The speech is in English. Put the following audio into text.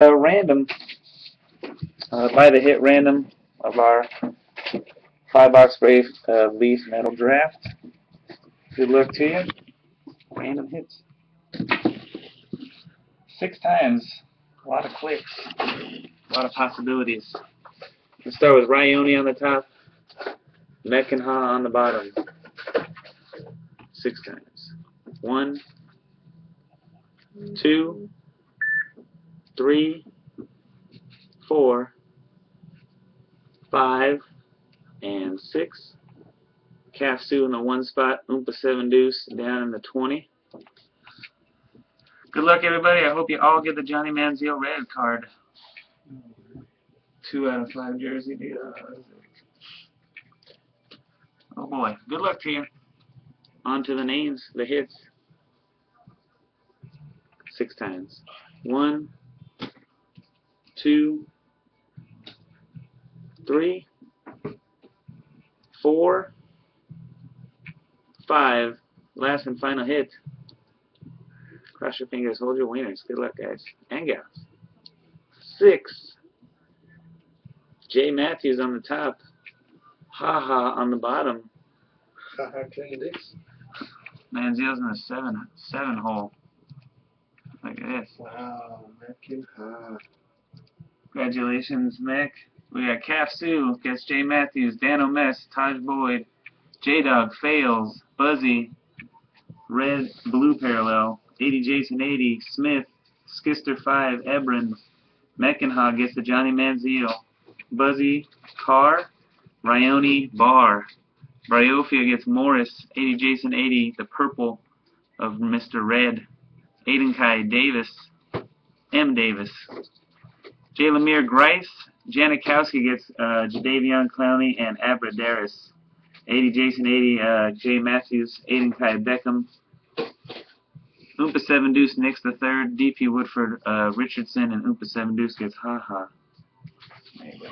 uh, random uh, by the hit random of our five box brave uh, leaf metal draft. Good luck to you. Random hits. Six times. A lot of clicks. A lot of possibilities. Let's start with Ryoni on the top. Meckenha on the bottom. Six times. One, two, three, four, five, and six. Calf Sue in the one spot, Oompa 7 Deuce down in the 20. Good luck, everybody. I hope you all get the Johnny Manziel red card. Two out of five jersey. Oh boy. Good luck to you. On to the names, the hits. Six times. One, two, three, four, five. Last and final hit. Cross your fingers, hold your winners. Good luck, guys and gals. Six. Jay Matthews on the top. Ha ha on the bottom. Haha, King Dix. Manziel's in the seven seven hole. Look at this. Wow, Ha. Congratulations, Mick. We got Calf Sue gets Jay Matthews, Dan O'Mess, Tajh Boyd, J Dog fails, Buzzy, Red Blue Parallel, 80 Jason 80, Smith, Skister 5, Ebron, Meckenhog gets the Johnny Manziel, Buzzy, Carr, Ryoni, Barr, Bryofia gets Morris, 80 Jason 80, the purple of Mr. Red, Aiden Kai Davis, M. Davis, Jalemere Grice, Janikowski gets uh, Jadeveon Clowney and Abradaris. 80 Jason 80, uh, Jay Matthews, Aiden Kai Beckham. Oompa 7 Deuce Nix the third, DP Woodford uh, Richardson, and Oompa 7 Deuce gets Ha Ha. There you go.